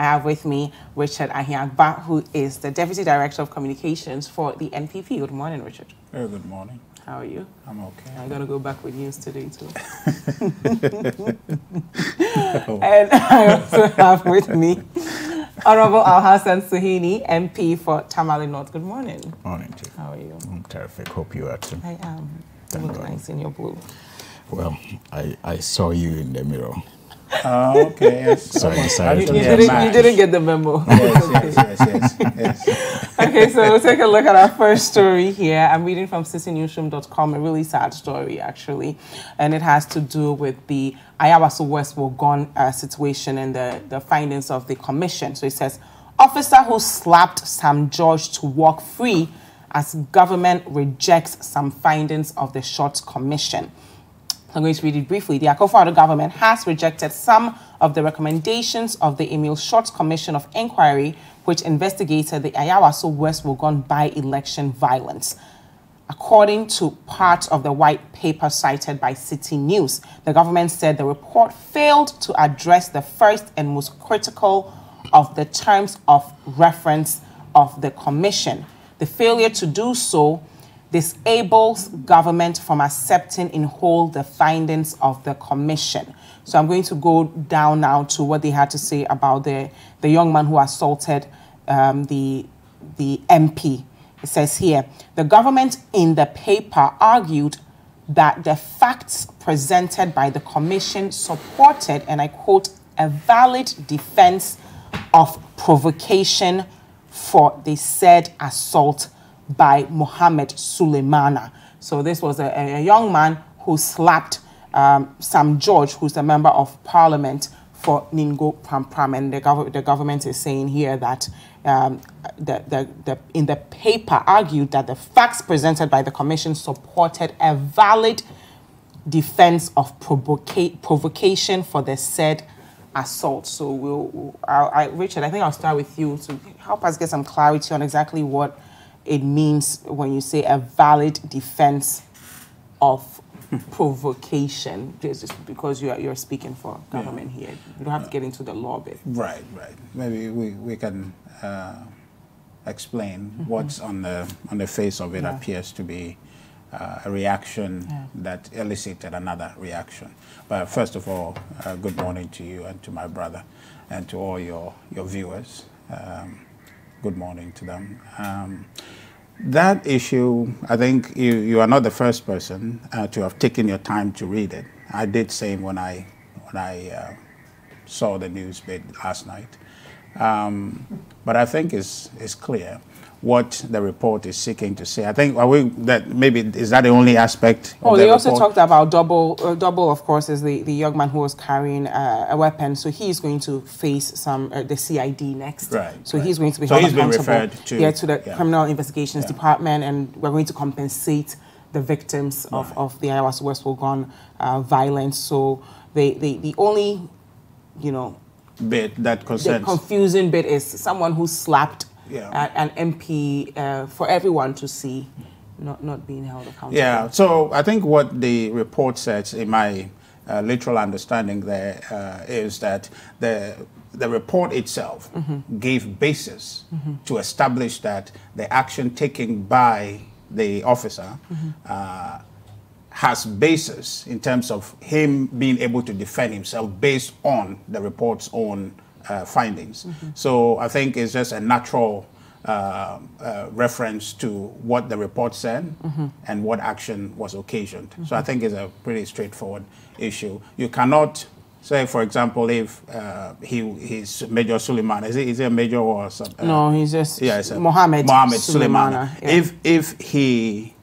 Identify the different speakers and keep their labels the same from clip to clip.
Speaker 1: I have with me Richard Ahiagba, who is the Deputy Director of Communications for the NPP. Good morning, Richard.
Speaker 2: Very good morning.
Speaker 1: How are you?
Speaker 2: I'm okay.
Speaker 1: I'm going to go back with news today, too. and I also have with me Honorable Alhassan Suhuyini, MP for Tamale North. Good morning.
Speaker 3: Morning, Chief.
Speaker 1: How are you?
Speaker 3: I'm terrific. Hope you are too.
Speaker 1: I am. You
Speaker 3: Thank
Speaker 1: look
Speaker 3: God.
Speaker 1: nice in your blue.
Speaker 3: Well, I, I saw you in the mirror.
Speaker 2: Oh, okay. Yes.
Speaker 3: So I
Speaker 2: You-
Speaker 1: You,
Speaker 3: to
Speaker 1: you
Speaker 2: Yeah,
Speaker 1: didn't, you didn't get the memo.
Speaker 2: Yes, yes, yes, yes, yes.
Speaker 1: okay, so we'll take a look at our first story here. I'm reading from citinewsroom.com, a really sad story, actually. And it has to do with the Ayawaso West Wuogon uh, situation and the, the findings of the commission. So it says, officer who slapped Sam George to walk free as government rejects some findings of the short commission. I'm going to read it briefly. The Akufo-Addo government has rejected some of the recommendations of the Emile Short Commission of Inquiry, which investigated the Ayawaso West Wuogon by-election violence. According to part of the white paper cited by Citi News, the government said the report failed to address the first and most critical of the terms of reference of the commission. The failure to do so disables government from accepting in whole the findings of the commission. So I'm going to go down now to what they had to say about the, the young man who assaulted um, the, the MP. It says here, the government in the paper argued that the facts presented by the commission supported, and I quote, a valid defense of provocation for the said assault by Mohammed Suleimana. So this was a, a young man who slapped um, Sam George, who's a member of parliament for Ningo Prampram. And the, gov- the government is saying here that um, the, the, the, in the paper argued that the facts presented by the commission supported a valid defense of provoca- provocation for the said assault. So, we'll, I, I, Richard, I think I'll start with you to help us get some clarity on exactly what it means when you say a valid defense of provocation, just because you're, you're speaking for government here. You don't have to get into the law bit.
Speaker 2: Right, right. Maybe we, we can uh, explain what's on the on the face of it
Speaker 1: Yeah.
Speaker 2: appears to be uh, a reaction
Speaker 1: Yeah.
Speaker 2: that elicited another reaction. But first of all, uh, good morning to you and to my brother and to all your, your viewers. Um, good morning to them. Um, that issue, I think you, you are not the first person uh, to have taken your time to read it. I did same when I, when I uh, saw the news bit last night. Um, but I think it's, it's clear what the report is seeking to say. I think are we, that maybe is that the only aspect
Speaker 1: Oh,
Speaker 2: the
Speaker 1: they also
Speaker 2: report?
Speaker 1: talked about double. Uh, double, of course, is the, the young man who was carrying uh, a weapon. So he's going to face some uh, the CID next.
Speaker 2: Right,
Speaker 1: So
Speaker 2: right.
Speaker 1: he's going to be
Speaker 2: So
Speaker 1: held
Speaker 2: he's been
Speaker 1: accountable.
Speaker 2: referred to-
Speaker 1: yeah, to the
Speaker 2: yeah.
Speaker 1: Criminal Investigations
Speaker 2: Yeah.
Speaker 1: Department, and we're going to compensate the victims of, of the Ayawaso West Wuogon uh, violence. So the, the the only, you know,
Speaker 2: bit that concerns
Speaker 1: the
Speaker 2: concerns
Speaker 1: confusing bit is someone who slapped
Speaker 2: Yeah.
Speaker 1: uh, an MP uh, for everyone to see, not not being held accountable.
Speaker 2: Yeah, so I think what the report says, in my uh, literal understanding there, uh, is that the the report itself gave basis to establish that the action taken by the officer uh, has basis in terms of him being able to defend himself based on the report's own uh, findings. So I think it's just a natural uh, uh, reference to what the report said and what action was occasioned. So I think it's a pretty straightforward issue. You cannot say, for example, if uh, he he's Major Suleiman, is he, is he a major or something?
Speaker 1: No, he's just
Speaker 2: Yeah, it's a
Speaker 1: Mohammed
Speaker 2: Mohammed
Speaker 1: Suleimana. yeah.
Speaker 2: If if he,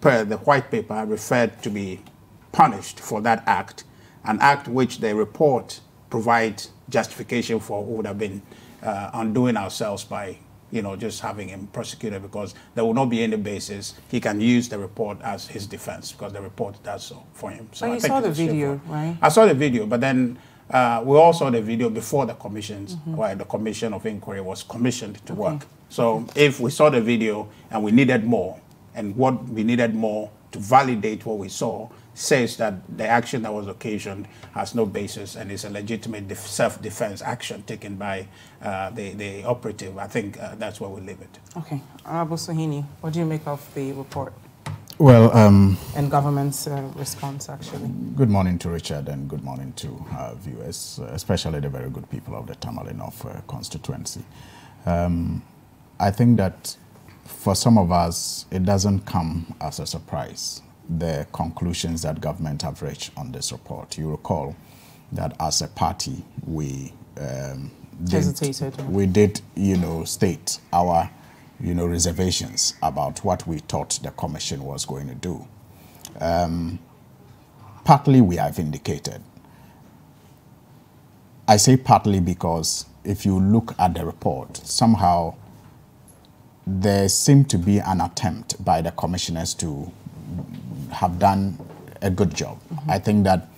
Speaker 2: per the white paper, referred to be punished for that act, an act which the report provides justification for would have been uh, undoing ourselves by you know just having him prosecuted because there will not be any basis he can use the report as his defense because the report does so for him. So
Speaker 1: But
Speaker 2: I
Speaker 1: you saw the video, right?
Speaker 2: I saw the video, but then uh, we all saw the video before the commissions,
Speaker 1: Mm-hmm.
Speaker 2: where the commission of inquiry was commissioned to work. So if we saw the video and we needed more, and what we needed more to validate what we saw, says that the action that was occasioned has no basis and is a legitimate def- self-defense action taken by uh, the, the operative, I think uh, that's where we leave it.
Speaker 1: Okay. Abu Suhuyini, what do you make of the report
Speaker 3: Well, um,
Speaker 1: and government's uh, response, actually?
Speaker 3: good morning to Richard and good morning to our viewers, uh, especially the very good people of the Tamale North uh, constituency. Um, I think that for some of us, it doesn't come as a surprise, the conclusions that government have reached on this report. You recall that as a party, we um, did- we did, you know, state our, you know, reservations about what we thought the commission was going to do. Um, partly we have indicated. I say partly because if you look at the report, somehow there seemed to be an attempt by the commissioners to have done a good job. I think that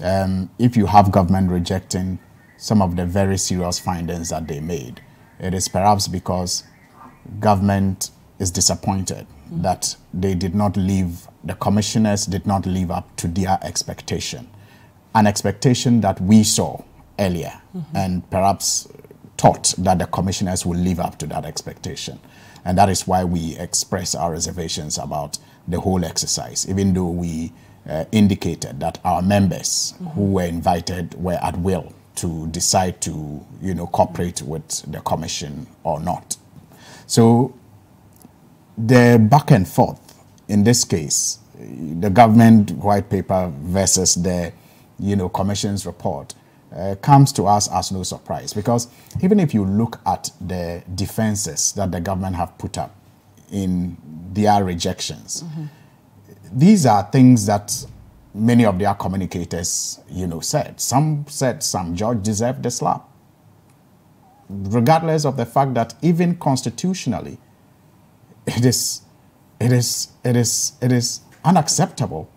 Speaker 3: um, if you have government rejecting some of the very serious findings that they made, it is perhaps because government is disappointed that they did not live, the commissioners did not live up to their expectation. An expectation that we saw earlier and perhaps thought that the commissioners would live up to that expectation. And that is why we express our reservations about the whole exercise, even though we uh, indicated that our members who were invited were at will to decide to, you know, cooperate with the commission or not. So the back and forth in this case, the government white paper versus the, you know, commission's report, uh, comes to us as no surprise because even if you look at the defenses that the government have put up in their rejections, these are things that many of their communicators, you know, said. Some said some George deserved the slap, regardless of the fact that even constitutionally, it is, it is, it is, it is unacceptable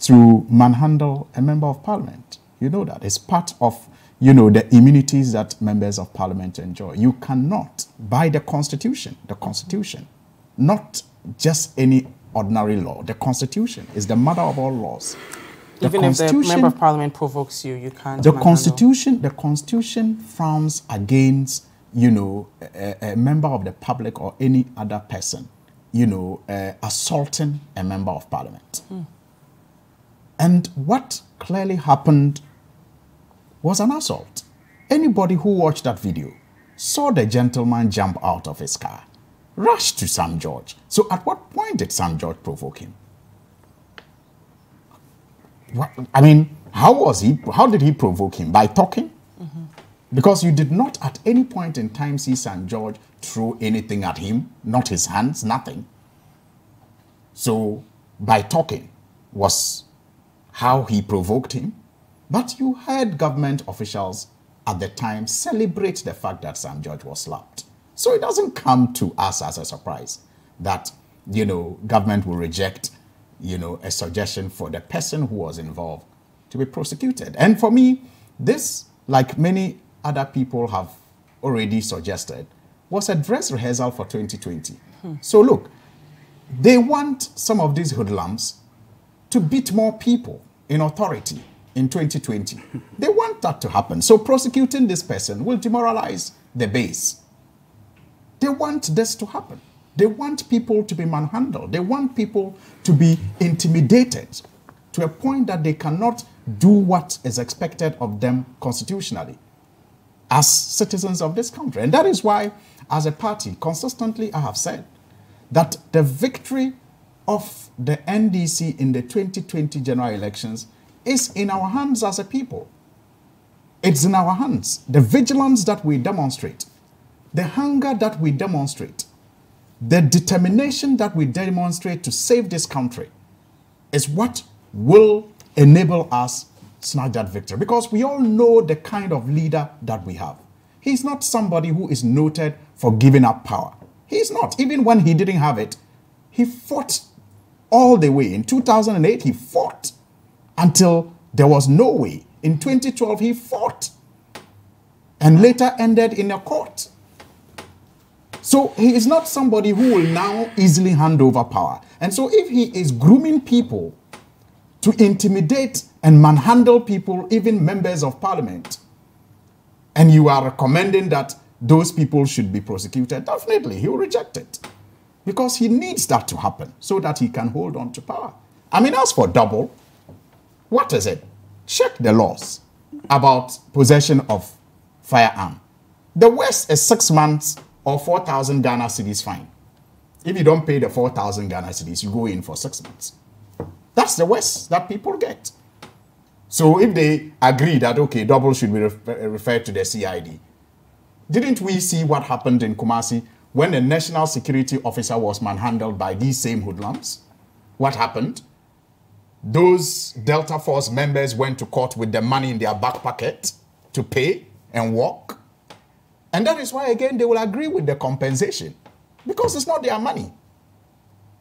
Speaker 3: to manhandle a member of parliament. You know that. It's part of, you know, the immunities that members of parliament enjoy. You cannot, by the constitution, the constitution, not just any ordinary law. The constitution is the mother of all laws. The
Speaker 1: Even if the member of parliament provokes you, you can't.
Speaker 3: the constitution the constitution frowns against you know a, a member of the public or any other person you know uh, assaulting a member of parliament and what clearly happened was an assault anybody who watched that video saw the gentleman jump out of his car rush to sam george so at what point did sam george provoke him what, I mean, how was he? How did he provoke him? By talking? Mm-hmm. Because you did not at any point in time see Sam George throw anything at him, not his hands, nothing. So, by talking was how he provoked him. But you heard government officials at the time celebrate the fact that Sam George was slapped. So it doesn't come to us as a surprise that, you know, government will reject, you know, a suggestion for the person who was involved to be prosecuted. And for me, this, like many other people have already suggested, was a dress rehearsal for 2020. So look, they want some of these hoodlums to beat more people in authority in 2020. they want that to happen. So prosecuting this person will demoralize the base. They want this to happen. They want people to be manhandled. They want people to be intimidated to a point that they cannot do what is expected of them constitutionally as citizens of this country. And that is why, as a party, consistently I have said that the victory of the NDC in the 2020 general elections is in our hands as a people. It's in our hands. The vigilance that we demonstrate, the hunger that we demonstrate, the determination that we demonstrate to save this country is what will enable us to snag that victory. Because we all know the kind of leader that we have. He's not somebody who is noted for giving up power. He's not. Even when he didn't have it he fought all the way. In 2008 he fought until there was no way in 2012 he fought and later ended in a court so he is not somebody who will now easily hand over power. And so if he is grooming people to intimidate and manhandle people, even members of parliament, and you are recommending that those people should be prosecuted, definitely he will reject it. Because he needs that to happen so that he can hold on to power. I mean, as for double, what is it? Check the laws about possession of firearm. The worst is six months or 4,000 Ghana cedis fine. If you don't pay the 4,000 Ghana cedis, you go in for six months. That's the worst that people get. So if they agree that, okay, double should be refer referred to the CID, didn't we see what happened in Kumasi when a national security officer was manhandled by these same hoodlums? What happened? Those Delta Force members went to court with the money in their back pocket to pay and walk. And that is why, again, they will agree with the compensation because it's not their money.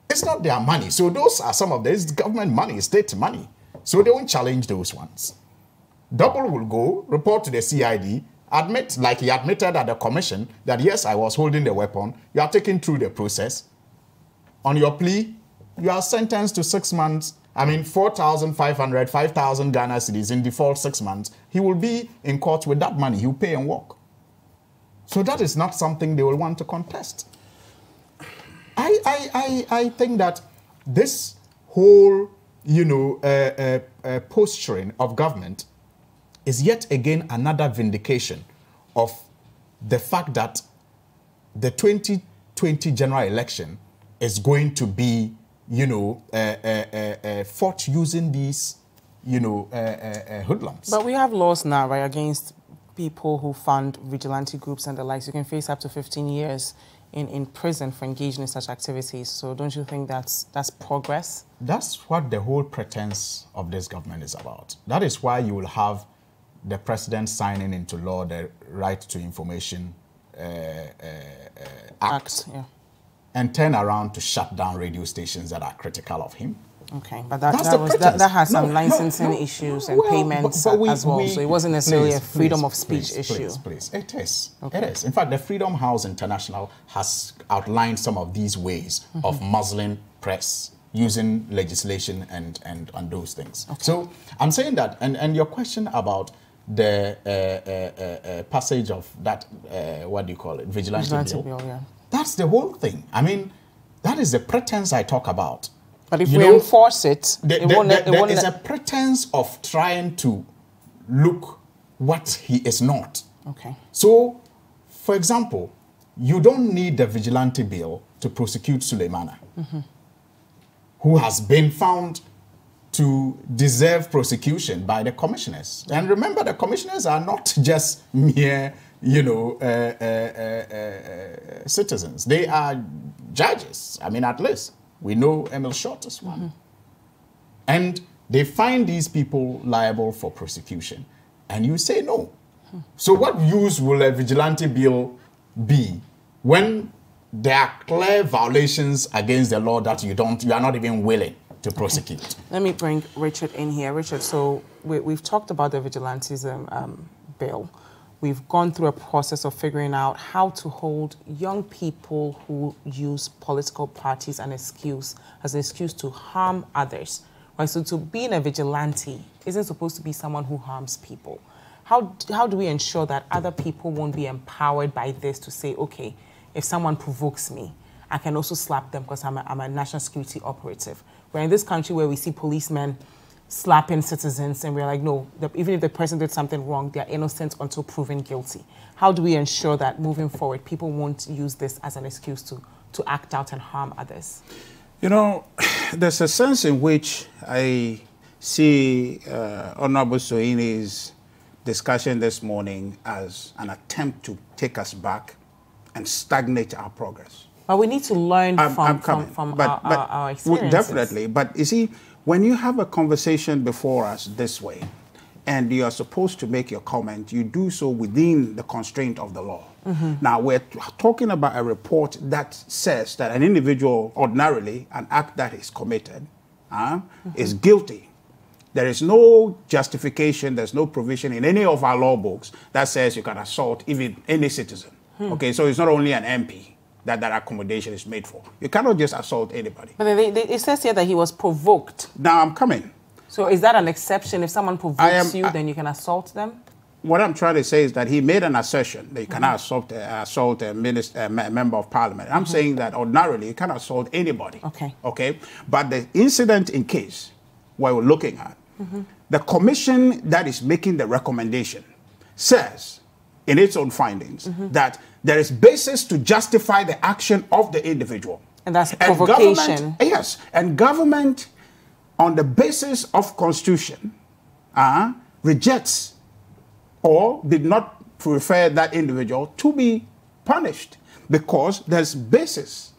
Speaker 3: It's not their money. So those are some of this government money, state money. So they won't challenge those ones. Double will go, report to the CID, admit, like he admitted at the commission, that yes, I was holding the weapon. You are taken through the process. On your plea, you are sentenced to six months. I mean, 4,500, 5,000 Ghana cedis in default six months. He will be in court with that money. He'll pay and walk. So that is not something they will want to contest. I, I, I, I think that this whole, you know, uh, uh, uh, posturing of government is yet again another vindication of the fact that the 2020 general election is going to be, you know, uh, uh, uh, fought using these, you know, hoodlums.
Speaker 1: But we have laws now, right, against people who fund vigilante groups and the likes. You can face up to 15 years in, in prison for engaging in such activities. So don't you think that's, that's progress?
Speaker 3: That's what the whole pretense of this government is about. That is why you will have the president signing into law the Right to Information uh, uh, Act, Act yeah. And turn around to shut down radio stations that are critical of him.
Speaker 1: Okay, but that, that, was, that, that, has some no, licensing no, no, issues and well, payments but, but we, as well, we, so it wasn't necessarily please, a freedom please, of speech
Speaker 3: please,
Speaker 1: issue.
Speaker 3: Please, please, it is. Okay. It is. In fact, the Freedom House International has outlined some of these ways mm -hmm. of muzzling press using legislation and, and, and those things. Okay. So I'm saying that, and, and your question about the uh, uh, uh, uh passage of that, uh, what do you call it, vigilante, vigilante bill, bill yeah. That's the whole thing. I mean, that is the pretense I talk about
Speaker 1: but if you we know, enforce it, the, it
Speaker 3: the, won't, the, it there won't is a pretense of trying to look what he is not.
Speaker 1: Okay.
Speaker 3: So, for example, you don't need the vigilante bill to prosecute Suleimana, mm -hmm. who has been found to deserve prosecution by the commissioners. And remember, the commissioners are not just mere, you know, uh, uh, uh, uh citizens. They are judges. I mean, at least. We know Emile Short as one. Mm -hmm. And they find these people liable for prosecution. And you say no. So what use will a vigilante bill be when there are clear violations against the law that you don't, you are not even willing to prosecute? Okay.
Speaker 1: Let me bring Richard in here. Richard, so we, have talked about the vigilantism um, bill we've gone through a process of figuring out how to hold young people who use political parties an excuse as an excuse to harm others. Right? So to being a vigilante isn't supposed to be someone who harms people. How, how do we ensure that other people won't be empowered by this to say, okay, if someone provokes me, I can also slap them because I'm a, I'm a national security operative. We're in this country where we see policemen slapping citizens and we're like, no, the, even if the person did something wrong, they're innocent until proven guilty. How do we ensure that moving forward, people won't use this as an excuse to, to act out and harm others?
Speaker 2: You know, there's a sense in which I see uh, Honorable Suhuyini's discussion this morning as an attempt to take us back and stagnate our progress.
Speaker 1: But we need to learn I'm, from, I'm from, from but, our, but our, our experiences.
Speaker 2: Definitely. But you see, when you have a conversation before us this way, and you are supposed to make your comment, you do so within the constraint of the law. Mm -hmm. Now, we're talking about a report that says that an individual, ordinarily, an act that is committed, uh, mm -hmm. is guilty. There is no justification, there's no provision in any of our law books that says you can assault even any citizen. Hmm. Okay, so it's not only an MP that that accommodation is made for. You cannot just assault anybody.
Speaker 1: But they, they, it says here that he was provoked.
Speaker 2: Now I'm coming.
Speaker 1: So is that an exception? If someone provokes
Speaker 2: am-
Speaker 1: you,
Speaker 2: I-
Speaker 1: then you can assault them?
Speaker 2: What I'm trying to say is that he made an assertion that you cannot assault, uh, assault a, minister, a me- member of parliament. I'm saying that ordinarily you cannot assault anybody.
Speaker 1: Okay.
Speaker 2: Okay. But the incident in case what we're looking at, the commission that is making the recommendation says in its own findings that there is basis to justify the action of the individual.
Speaker 1: And that's provocation.
Speaker 2: yes, and government, on the basis of constitution, uh, rejects or did not prefer that individual to be punished because there's basis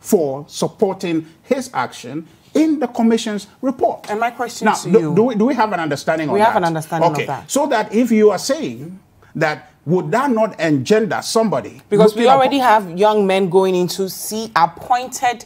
Speaker 2: for supporting his action in the commission's report.
Speaker 1: And my question
Speaker 2: now,
Speaker 1: to
Speaker 2: do,
Speaker 1: you-
Speaker 2: do we, do we have an understanding
Speaker 1: We
Speaker 2: of
Speaker 1: have an understanding of
Speaker 2: okay.
Speaker 1: that.
Speaker 2: So that if you are saying that would that not engender somebody
Speaker 1: Because we already have young men going into see appointed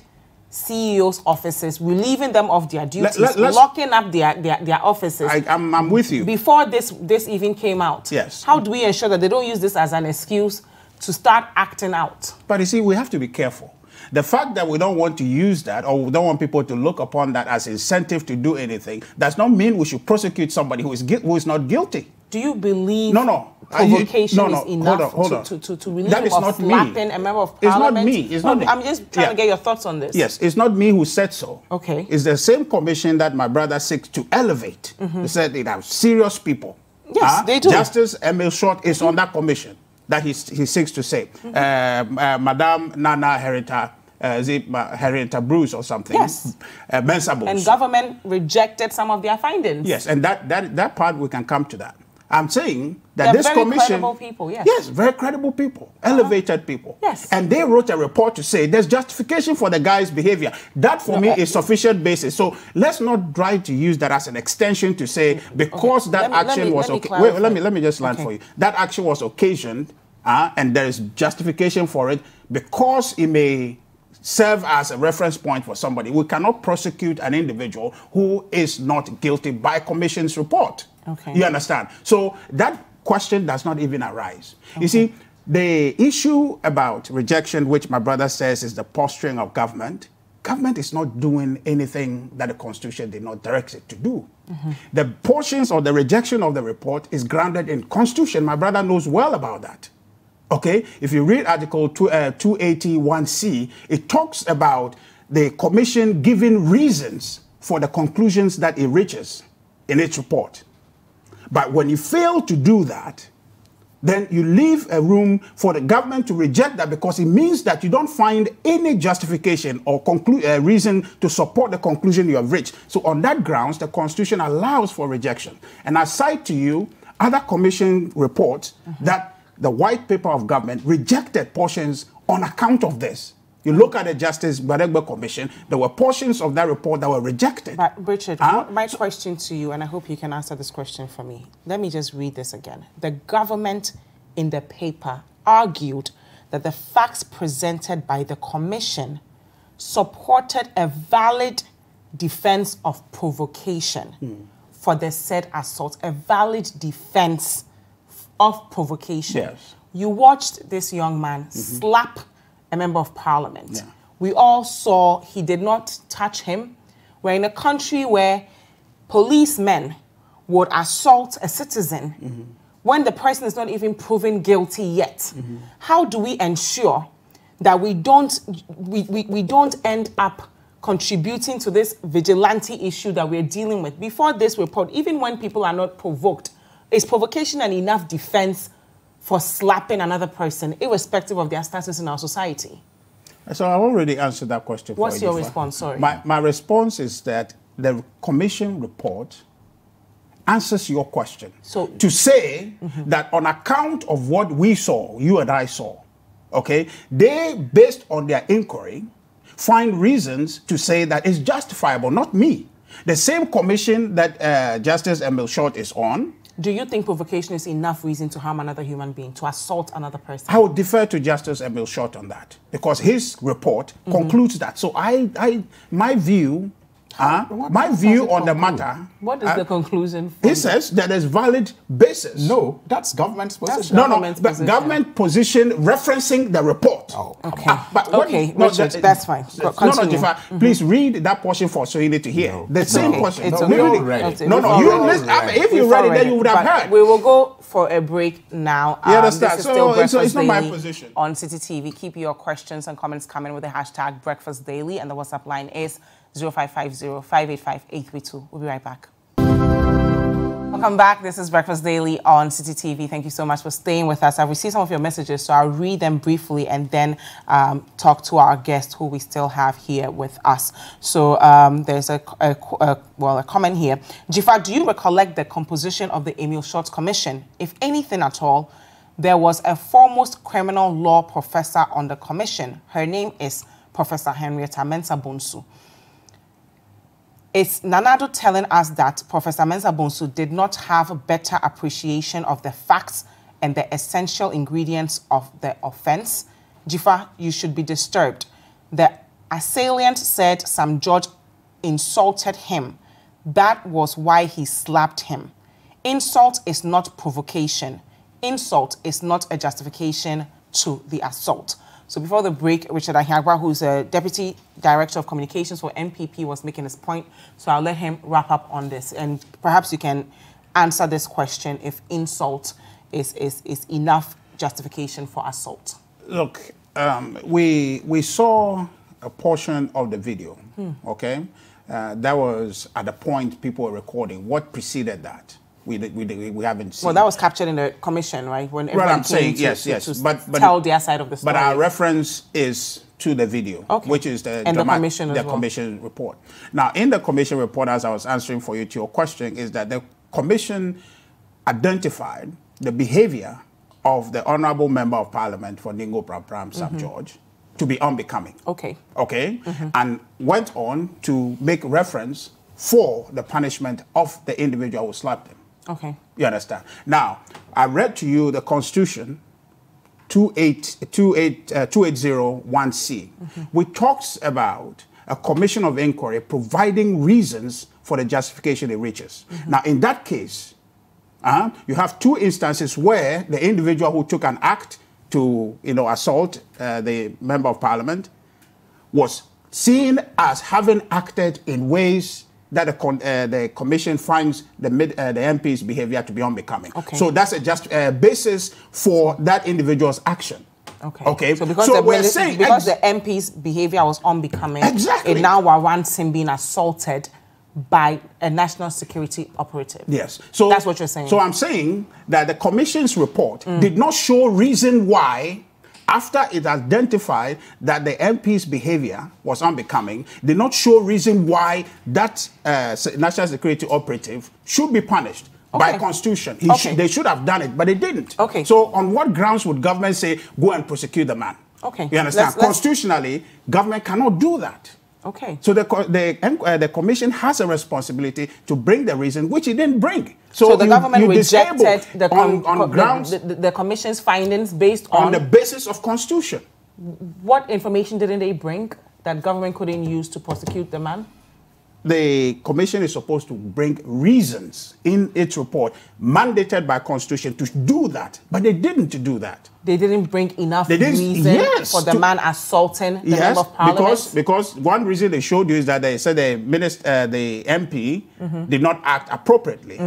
Speaker 1: CEOs' offices, relieving them of their duties,
Speaker 2: let- let's-
Speaker 1: locking up their, their, their offices.
Speaker 2: I, I'm, I'm with you.
Speaker 1: Before this this even came out,
Speaker 2: Yes.
Speaker 1: How do we ensure that they don't use this as an excuse to start acting out?
Speaker 2: But you see, we have to be careful. The fact that we don't want to use that or we don't want people to look upon that as incentive to do anything does not mean we should prosecute somebody who is, who is not guilty.
Speaker 1: Do you believe
Speaker 2: No, no.
Speaker 1: Provocation
Speaker 2: no, no.
Speaker 1: is
Speaker 2: Hold
Speaker 1: enough
Speaker 2: on, hold
Speaker 1: to,
Speaker 2: on.
Speaker 1: to, to, to relieve
Speaker 2: That is
Speaker 1: of
Speaker 2: not me.
Speaker 1: a member of
Speaker 2: It's not
Speaker 1: parliament?
Speaker 2: me. It's not me.
Speaker 1: I'm just trying
Speaker 2: Yeah.
Speaker 1: to get your thoughts on this.
Speaker 2: Yes, it's not me who said so.
Speaker 1: Okay.
Speaker 2: It's the same commission that my brother seeks to elevate. He said it has serious people.
Speaker 1: Yes, they do.
Speaker 2: Justice Emile Short is on that commission that he, he seeks to say.
Speaker 1: Mm-hmm.
Speaker 2: Uh, uh, Madame Nana Herita, uh, is it Herita Bruce or something?
Speaker 1: Yes.
Speaker 2: Uh, Mensa Bruce.
Speaker 1: And government rejected some of their findings.
Speaker 2: Yes, and that, that, that part we can come to that. I'm saying that
Speaker 1: They're
Speaker 2: this
Speaker 1: very
Speaker 2: commission.
Speaker 1: credible people, yes.
Speaker 2: Yes, very credible people, elevated people.
Speaker 1: Yes.
Speaker 2: And they wrote a report to say there's justification for the guy's behavior. That for
Speaker 1: No,
Speaker 2: me is sufficient basis. So let's not try to use that as an extension to say because that
Speaker 1: Let me-
Speaker 2: action
Speaker 1: me-
Speaker 2: was okay. Wait, let me let me just land
Speaker 1: Okay.
Speaker 2: for you. That action was occasioned, uh, and there is justification for it because it may serve as a reference point for somebody. We cannot prosecute an individual who is not guilty by commission's report.
Speaker 1: Okay.
Speaker 2: You understand? So that question does not even arise. You see, the issue about rejection, which my brother says is the posturing of government, government is not doing anything that the Constitution did not direct it to do. The portions or the rejection of the report is grounded in Constitution. My brother knows well about that. Okay, if you read Article 2, uh, 281C, it talks about the Commission giving reasons for the conclusions that it reaches in its report. But when you fail to do that, then you leave a room for the government to reject that because it means that you don't find any justification or conclu- uh, reason to support the conclusion you have reached. So, on that grounds, the Constitution allows for rejection. And I cite to you other commission reports that the white paper of government rejected portions on account of this. You look at the Justice Badegbe Commission, there were portions of that report that were rejected.
Speaker 1: But Richard,
Speaker 2: Huh?
Speaker 1: my question to you, and I hope you can answer this question for me. Let me just read this again. The government in the paper argued that the facts presented by the commission supported a valid defense of provocation
Speaker 2: Hmm.
Speaker 1: for the said assault, a valid defense of provocation.
Speaker 2: Yes.
Speaker 1: You watched this young man slap a member of parliament.
Speaker 2: Yeah.
Speaker 1: We all saw he did not touch him. We're in a country where policemen would assault a citizen
Speaker 2: Mm-hmm.
Speaker 1: when the person is not even proven guilty yet. How do we ensure that we don't we, we, we don't end up contributing to this vigilante issue that we're dealing with? Before this report, even when people are not provoked, is provocation an enough defense for slapping another person, irrespective of their status in our society?
Speaker 2: So I've already answered that question. for
Speaker 1: What's
Speaker 2: you,
Speaker 1: your response? Sorry.
Speaker 2: My, my response is that the commission report answers your question.
Speaker 1: So-
Speaker 2: to say that on account of what we saw, you and I saw, okay, they based on their inquiry find reasons to say that it's justifiable, not me. The same commission that uh, Justice Emile Short is on,
Speaker 1: Do you think provocation is enough reason to harm another human being, to assault another person?
Speaker 2: I would defer to Justice Emile Short on that because his report mm-hmm. concludes that. So I, I, my view Uh, my view
Speaker 3: it
Speaker 2: on the matter.
Speaker 1: What is
Speaker 2: uh,
Speaker 1: the conclusion? from
Speaker 2: He says that there's valid basis.
Speaker 3: No, that's government's position.
Speaker 2: no, no,
Speaker 1: government's
Speaker 2: but
Speaker 1: position.
Speaker 2: government position referencing the report.
Speaker 3: Oh,
Speaker 1: Okay.
Speaker 2: Ah, but what-
Speaker 1: Okay,
Speaker 2: no,
Speaker 1: Richard,
Speaker 2: the-
Speaker 1: that's fine. Go-
Speaker 2: No, no,
Speaker 1: continue.
Speaker 2: Dzifa, please read that portion for so you need to hear. The same
Speaker 1: okay.
Speaker 2: portion.
Speaker 1: It's
Speaker 2: No,
Speaker 1: okay.
Speaker 2: we
Speaker 3: We read it.
Speaker 2: No, no, you
Speaker 1: already
Speaker 2: listen, I mean,
Speaker 3: read
Speaker 2: if you read it, then you would have
Speaker 1: but
Speaker 2: heard.
Speaker 1: We will go for a break now.
Speaker 2: You
Speaker 1: Um,
Speaker 2: understand?
Speaker 1: This
Speaker 2: So it's- not my position.
Speaker 1: On Citi TV, keep your questions and comments coming with the hashtag Breakfast Daily, and the WhatsApp line is 0550 585 832. We'll be right back. Welcome back. This is Breakfast Daily on Citi TV. Thank you so much for staying with us. I've received some of your messages, so I'll read them briefly and then um, talk to our guest who we still have here with us. So um, there's a, a- a- well a comment here. Dzifa, do you recollect the composition of the Emile Short Commission? If anything at all, there was a foremost criminal law professor on the commission. Her name is Professor Henrietta Mensah Bonsu. It's Nanado telling us that Professor Mensa Bonsu did not have a better appreciation of the facts and the essential ingredients of the offense. Dzifa, you should be disturbed. The assailant said Sam George insulted him. That was why he slapped him. Insult is not provocation. Insult is not a justification to the assault. So before the break, Richard Ahiagba, who's a Deputy Director of Communications for NPP, was making his point. So I'll let him wrap up on this. And perhaps you can answer this question if insult is, is, is enough justification for assault.
Speaker 2: Look, um, we we saw a portion of the video.
Speaker 1: Hmm.
Speaker 2: Okay, uh, that was at the point people were recording. What preceded that? We we we haven't seen.
Speaker 1: Well, that was captured in the commission, right? When everyone
Speaker 2: I'm
Speaker 1: came
Speaker 2: saying
Speaker 1: to,
Speaker 2: yes,
Speaker 1: to-
Speaker 2: yes,
Speaker 1: to
Speaker 2: but, but
Speaker 1: tell their side of the story.
Speaker 2: But our reference is to the video,
Speaker 1: Okay.
Speaker 2: which is the
Speaker 1: And the commission
Speaker 2: the
Speaker 1: well.
Speaker 2: commission report. Now, in the commission report, as I was answering for you to your question, is that the commission identified the behavior of the honourable member of parliament for Ningo Prampram Sam
Speaker 1: Mm-hmm.
Speaker 2: George to be unbecoming.
Speaker 1: Okay.
Speaker 2: Okay, and went on to make reference for the punishment of the individual who slapped him.
Speaker 1: Okay.
Speaker 2: You understand? Now, I read to you the Constitution 28, 28, uh, 2801C, which talks about a commission of inquiry providing reasons for the justification it reaches. Now, in that case, uh, you have two instances where the individual who took an act to, you know, assault uh, the member of parliament was seen as having acted in ways that the, con- uh, the commission finds the, mid, uh, the MP's behavior to be unbecoming.
Speaker 1: Okay.
Speaker 2: So that's a just uh, basis for that individual's action.
Speaker 1: Okay.
Speaker 2: Okay.
Speaker 1: So because,
Speaker 2: So
Speaker 1: the,
Speaker 2: we're saying
Speaker 1: because the MP's behavior was unbecoming,
Speaker 2: Exactly.
Speaker 1: it now warrants him being assaulted by a national security operative.
Speaker 2: Yes. So
Speaker 1: That's what you're saying. Mm.
Speaker 2: So I'm saying that the commission's report did not show reason why, after it identified that the MP's behavior was unbecoming, did not show reason why that uh, national security operative should be punished. By constitution,
Speaker 1: Okay.
Speaker 2: should- they should have done it, but they didn't.
Speaker 1: Okay.
Speaker 2: So, on what grounds would government say go and prosecute the man?
Speaker 1: Okay.
Speaker 2: You understand?
Speaker 1: Let's- let's-
Speaker 2: Constitutionally, government cannot do that.
Speaker 1: Okay.
Speaker 2: So the the, uh, the commission has a responsibility to bring the reason, which it didn't bring.
Speaker 1: So, the
Speaker 2: you-
Speaker 1: government
Speaker 2: you
Speaker 1: rejected the,
Speaker 2: on,
Speaker 1: com-
Speaker 2: on grounds
Speaker 1: the, the, the commission's findings based
Speaker 2: on
Speaker 1: on,
Speaker 2: the basis of constitution.
Speaker 1: what information didn't they bring that government couldn't use to prosecute the man?
Speaker 2: The commission is supposed to bring reasons in its report mandated by constitution to do that, but they didn't do that.
Speaker 1: They didn't bring enough
Speaker 2: They didn't-
Speaker 1: reason
Speaker 2: yes,
Speaker 1: for the
Speaker 2: to-
Speaker 1: man assaulting the
Speaker 2: yes,
Speaker 1: member of parliament.
Speaker 2: because because one reason they showed you is that they said the minister, uh, the MP,
Speaker 1: Mm-hmm.
Speaker 2: did not act appropriately.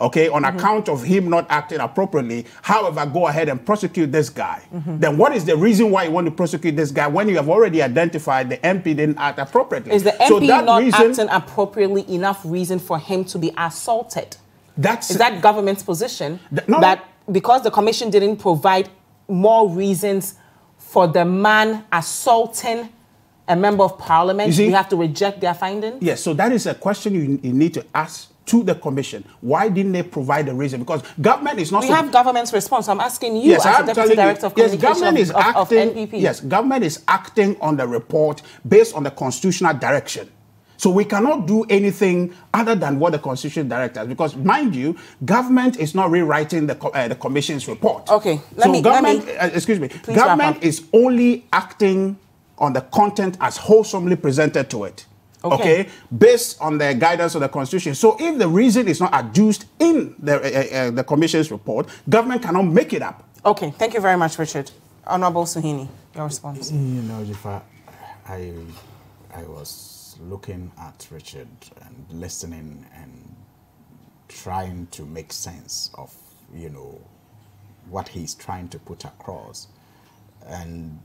Speaker 2: Okay, on account of him not acting appropriately. However, go ahead and prosecute this guy.
Speaker 1: Mm-hmm.
Speaker 2: Then what is the reason why you want to prosecute this guy when you have already identified the MP didn't act appropriately?
Speaker 1: Is the
Speaker 2: So
Speaker 1: MP
Speaker 2: that
Speaker 1: not
Speaker 2: reason-
Speaker 1: acting appropriately enough reason for him to be assaulted?
Speaker 2: That's
Speaker 1: Is that government's position
Speaker 2: Th- no.
Speaker 1: that because the commission didn't provide more reasons for the man assaulting a member of parliament,
Speaker 2: You see-
Speaker 1: we have to reject their findings?
Speaker 2: Yes, so that is a question you, you need to ask to the commission. Why didn't they provide a reason? Because government is not.
Speaker 1: We have government's response. I'm asking you
Speaker 2: yes,
Speaker 1: as
Speaker 2: I'm
Speaker 1: the deputy director of
Speaker 2: Yes, government is
Speaker 1: of, of, of. NPP.
Speaker 2: Yes, government is acting on the report based on the constitutional direction. So we cannot do anything other than what the constitution directs us. Because mind you, government is not rewriting the uh, the commission's report.
Speaker 1: Okay, let
Speaker 2: so
Speaker 1: me- let
Speaker 2: government,
Speaker 1: me-
Speaker 2: uh, excuse me, government is only acting on the content as wholesomely presented to it.
Speaker 1: Okay.
Speaker 2: based on the guidance of the Constitution. So if the reason is not adduced in the, uh, uh, the Commission's report, government cannot make it up.
Speaker 1: Okay, thank you very much, Richard. Honorable Suhuyini, your response.
Speaker 3: You know, Dzifa, I, I was looking at Richard and listening and trying to make sense of, you know, what he's trying to put across. And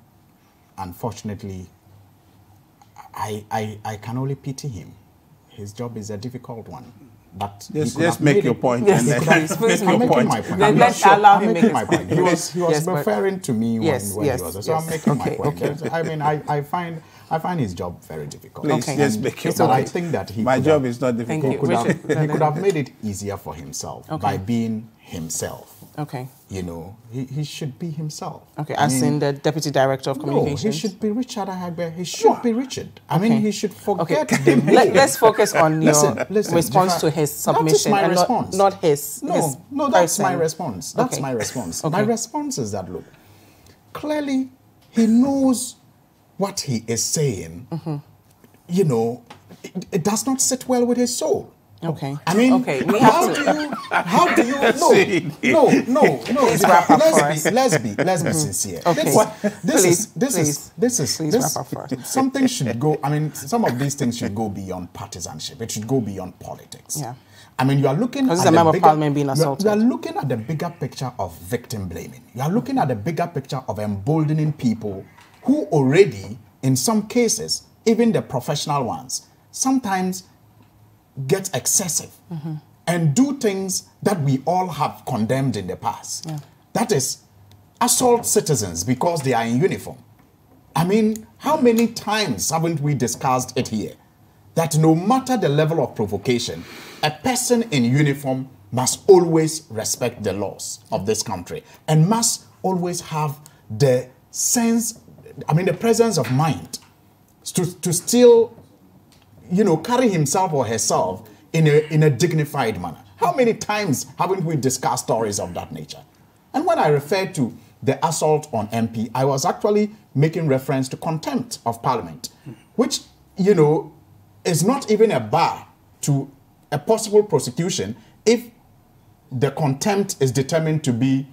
Speaker 3: unfortunately, I, I, I can only pity him. His job is a difficult one. But he
Speaker 2: Just,
Speaker 3: could
Speaker 2: just
Speaker 3: have
Speaker 2: make your
Speaker 3: it-
Speaker 2: point.
Speaker 1: Yes,
Speaker 2: and then
Speaker 1: please, please
Speaker 2: make
Speaker 3: I'm
Speaker 2: your
Speaker 3: making
Speaker 2: point.
Speaker 3: my point.
Speaker 1: Then
Speaker 3: I'm
Speaker 1: let's
Speaker 3: sure.
Speaker 1: allow
Speaker 3: I'm
Speaker 1: him
Speaker 3: making
Speaker 1: make
Speaker 3: my point. He was, he was
Speaker 1: Yes,
Speaker 3: referring to me when,
Speaker 1: Yes,
Speaker 3: when
Speaker 1: yes,
Speaker 3: he was. So
Speaker 1: yes.
Speaker 3: I'm making
Speaker 1: Okay,
Speaker 3: my point.
Speaker 1: okay.
Speaker 3: I mean, I, I find I find his job very difficult.
Speaker 2: Please,
Speaker 1: Okay.
Speaker 2: just
Speaker 3: And-
Speaker 2: make your
Speaker 1: It's
Speaker 2: point.
Speaker 3: I think that he
Speaker 2: My job
Speaker 3: have-
Speaker 2: is not
Speaker 1: Thank
Speaker 2: difficult.
Speaker 1: you.
Speaker 3: could have, he could have made it easier for himself
Speaker 1: Okay.
Speaker 3: by being himself.
Speaker 1: Okay.
Speaker 3: You know, he, he should be himself.
Speaker 1: Okay,
Speaker 3: I
Speaker 1: as
Speaker 3: mean,
Speaker 1: in the Deputy Director of communications.
Speaker 3: no, he should be Richard Ahiagba. He should be Richard. I mean, he should
Speaker 1: Okay,
Speaker 3: forget the
Speaker 1: Let, let's focus on your
Speaker 3: Listen, listen,
Speaker 1: response to his submission.
Speaker 3: that is my
Speaker 1: and not,
Speaker 3: response.
Speaker 1: not his.
Speaker 3: No,
Speaker 1: his
Speaker 3: no, that's my response. That's
Speaker 1: Okay.
Speaker 3: my response.
Speaker 1: Okay.
Speaker 3: My response is that look, clearly he knows what he is saying.
Speaker 1: Mm-hmm.
Speaker 3: You know, it, it does not sit well with his soul.
Speaker 1: Okay.
Speaker 3: I mean,
Speaker 1: okay, we
Speaker 3: how
Speaker 1: have
Speaker 3: do you? How do you?
Speaker 2: see.
Speaker 3: No, no, no, no.
Speaker 1: Please wrap up for
Speaker 3: let's
Speaker 1: us.
Speaker 3: be, let's be, let's be mm-hmm. sincere.
Speaker 1: Okay.
Speaker 3: This,
Speaker 1: What?
Speaker 3: this
Speaker 1: Please,
Speaker 3: is, this
Speaker 1: please,
Speaker 3: is, this is,
Speaker 1: please
Speaker 3: this,
Speaker 1: wrap up for us.
Speaker 3: something should go. I mean, some of these things should go beyond partisanship. It should go beyond politics.
Speaker 1: Yeah.
Speaker 3: I mean, you are looking
Speaker 1: Because
Speaker 3: at
Speaker 1: it's a
Speaker 3: the
Speaker 1: member of
Speaker 3: bigger-
Speaker 1: parliament being
Speaker 3: you are-
Speaker 1: assaulted.
Speaker 3: You are looking at the bigger picture of victim blaming. You are looking at the bigger picture of emboldening people who already, in some cases, even the professional ones, sometimes get excessive
Speaker 1: Mm-hmm.
Speaker 3: and do things that we all have condemned in the past.
Speaker 1: Yeah.
Speaker 3: That is, assault citizens because they are in uniform. I mean, how many times haven't we discussed it here? That no matter the level of provocation, a person in uniform must always respect the laws of this country and must always have the sense, I mean, the presence of mind to, to still, you know, carry himself or herself in a, in a dignified manner. How many times haven't we discussed stories of that nature? And when I referred to the assault on MP, I was actually making reference to contempt of parliament, which, you know, is not even a bar to a possible prosecution if the contempt is determined to be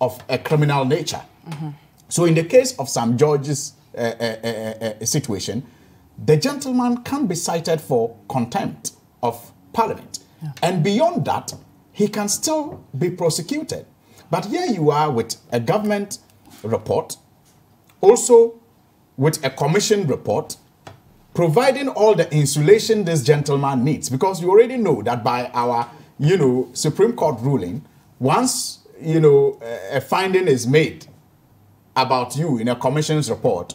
Speaker 3: of a criminal nature. So, in the case of Sam George's uh, uh, uh, uh, situation, the gentleman can be cited for contempt of parliament. And beyond that, he can still be prosecuted. But here you are with a government report, also with a commission report, providing all the insulation this gentleman needs because you already know that by our you know supreme court ruling once you know a, a finding is made about you in a commission's report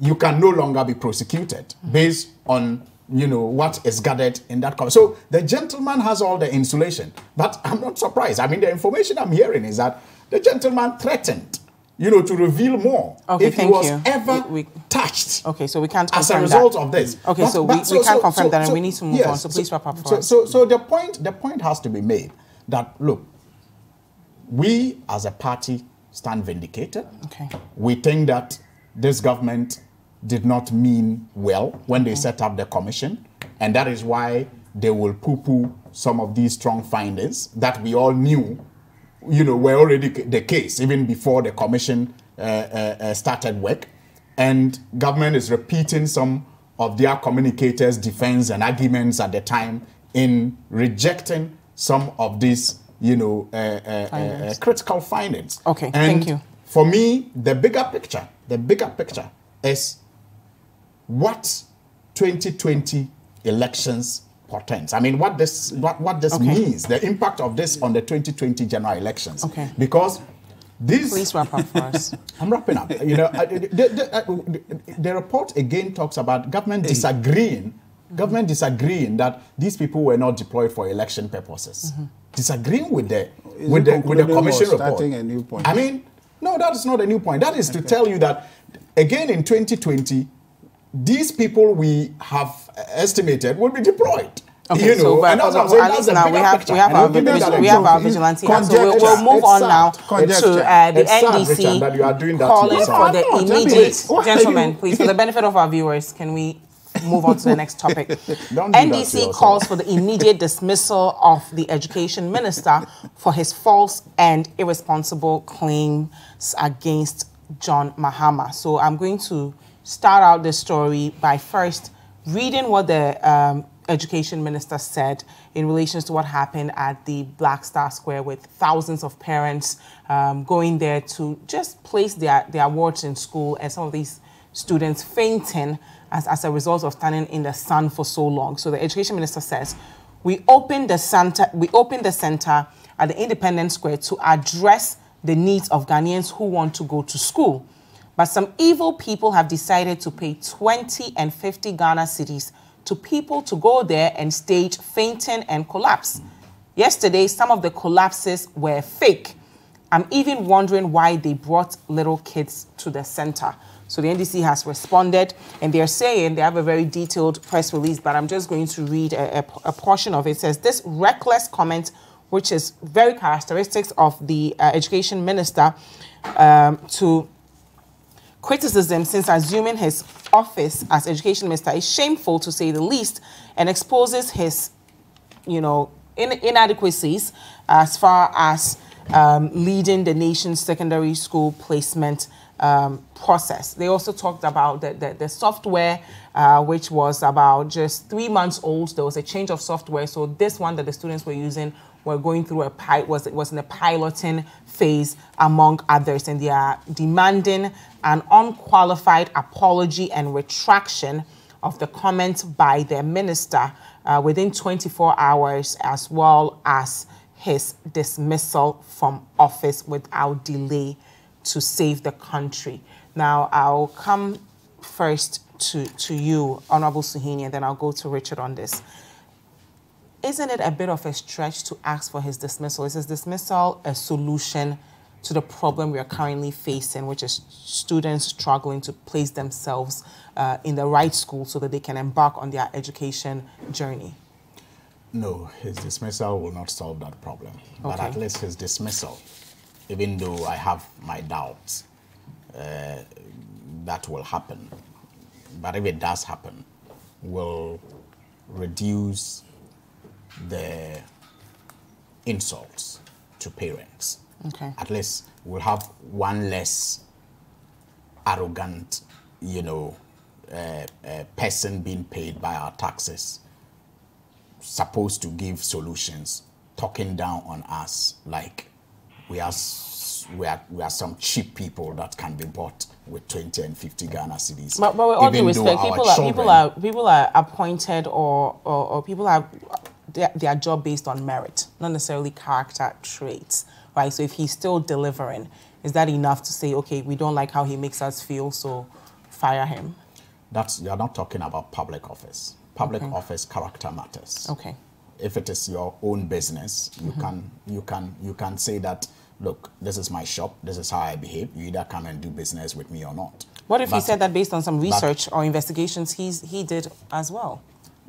Speaker 3: you can no longer be prosecuted based on you know what is gathered in that com- so the gentleman has all the insulation but i'm not surprised i mean the information i'm hearing is that the gentleman threatened you know to reveal more
Speaker 1: Okay,
Speaker 3: if he was
Speaker 1: you.
Speaker 3: ever
Speaker 1: We- we-
Speaker 3: touched
Speaker 1: Okay, so we can't confirm that.
Speaker 3: as a result
Speaker 1: that.
Speaker 3: of this.
Speaker 1: Okay, so we- we can't confirm that and we need to move on, so please wrap up for
Speaker 3: so,
Speaker 1: us.
Speaker 3: So, so the point, the point has to be made that look, we as a party stand vindicated.
Speaker 1: Okay.
Speaker 3: We think that this government did not mean well when
Speaker 1: Mm-hmm.
Speaker 3: they set up the commission, and that is why they will poo-poo some of these strong findings that we all knew, you know, were already the case even before the commission uh, uh, uh, started work, and government is repeating some of their communicators' defense and arguments at the time in rejecting some of these, you know, uh, uh, uh, uh,
Speaker 1: Findings.
Speaker 3: critical findings.
Speaker 1: Okay,
Speaker 3: And
Speaker 1: thank you.
Speaker 3: For me, the bigger picture, the bigger picture is what 2020 elections portends. I mean, what this what, what this
Speaker 1: Okay.
Speaker 3: means, the impact of this on the 2020 general elections.
Speaker 1: Okay.
Speaker 3: Because these
Speaker 1: Please wrap up for us.
Speaker 3: I'm wrapping up. You know, I- the, the, uh, the report again talks about government disagreeing, government disagreeing that these people were not deployed for election purposes. Disagreeing with the
Speaker 2: Is
Speaker 3: with
Speaker 2: it
Speaker 3: the with the
Speaker 2: concluding or
Speaker 3: commission report.
Speaker 2: starting a new point?
Speaker 3: I mean, no, that is not a new point. That is to tell you that again in 2020, these people we have estimated will be deployed.
Speaker 1: Okay,
Speaker 3: you know,
Speaker 1: so but
Speaker 3: and that's saying. That's
Speaker 1: now we have we have our
Speaker 3: I'll give you
Speaker 1: vigil- we have our vigilante. So we'll, we'll move
Speaker 3: It's
Speaker 1: on now to uh, the NDC
Speaker 3: Richard, that you are doing that
Speaker 1: calling for the immediate
Speaker 2: What are you-
Speaker 1: gentlemen, please, for the benefit of our viewers, can we move on to the next topic.
Speaker 3: Don't do that to
Speaker 1: NDC calls for the immediate dismissal of the education minister for his false and irresponsible claims against John Mahama. So I'm going to start out this story by first reading what the um, education minister said in relation to what happened at the Black Star Square with thousands of parents um, going there to just place their, their awards in school and some of these students fainting as, as a result of standing in the sun for so long. So the education minister says, we opened the center, we opened the center at the Independence Square to address the needs of Ghanaians who want to go to school. But some evil people have decided to pay 20 and 50 Ghana cedis to people to go there and stage fainting and collapse. Yesterday, some of the collapses were fake. I'm even wondering why they brought little kids to the center. So the NDC has responded, and they're saying they have a very detailed press release, but I'm just going to read a, a- a portion of it. It says this reckless comment, which is very characteristics of the uh, education minister, um, to criticism since assuming his office as education minister is shameful to say the least and exposes his you know in, inadequacies as far as um, leading the nation's secondary school placement um, process. They also talked about the, the, the software, uh, which was about just three months old. There was a change of software. So this one that the students were using were going through a pi- was was in a piloting phase among others, and they are demanding an unqualified apology and retraction of the comments by their minister uh, within 24 hours, as well as his dismissal from office without delay to save the country. Now, I'll come first to, to you, Honorable Suhuyini, and then I'll go to Richard on this. Isn't it a bit of a stretch to ask for his dismissal? Is his dismissal a solution to the problem we are currently facing, which is students struggling to place themselves uh, in the right school so that they can embark on their education journey?
Speaker 3: No, his dismissal will not solve that problem. But at least his dismissal, even though I have my doubts uh, that will happen, but if it does happen, will reduce the insults to parents.
Speaker 1: Okay.
Speaker 3: At least we'll have one less arrogant, you know, uh, uh, person being paid by our taxes supposed to give solutions, talking down on us like we are we are we are some cheap people that can be bought with 20 and 50 Ghana cedis.
Speaker 1: But, but with all due respect, people are, people are people are appointed or, or, or people have their, their job based on merit, not necessarily character traits, right? So if he's still delivering, is that enough to say, okay, we don't like how he makes us feel, so fire him?
Speaker 3: That's you're not talking about public office. Public office character matters.
Speaker 1: Okay.
Speaker 3: If it is your own business, you
Speaker 1: Mm-hmm.
Speaker 3: can you can you can say that. Look, this is my shop. This is how I behave. You either come and do business with me or not.
Speaker 1: What if he said that based on some research or investigations he's, he did as well?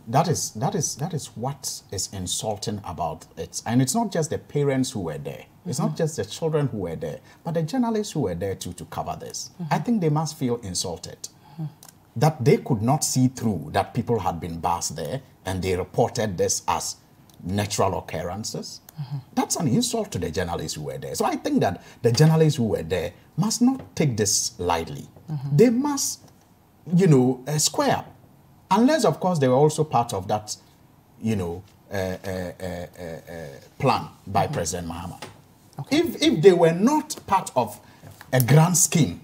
Speaker 3: that is that is that is what is insulting about it and it's not just the parents who were there it's not just the children who were there but the journalists who were there too to cover this i think they must feel insulted that they could not see through that people had been bashed there and they reported this as natural occurrences. That's an insult to the journalists who were there. So i think that the journalists who were there must not take this lightly. They must you know, uh, square. Up. Unless, of course, they were also part of that, you know, uh, uh, uh, uh, uh, plan by President Mahama. If, if they were not part of a grand scheme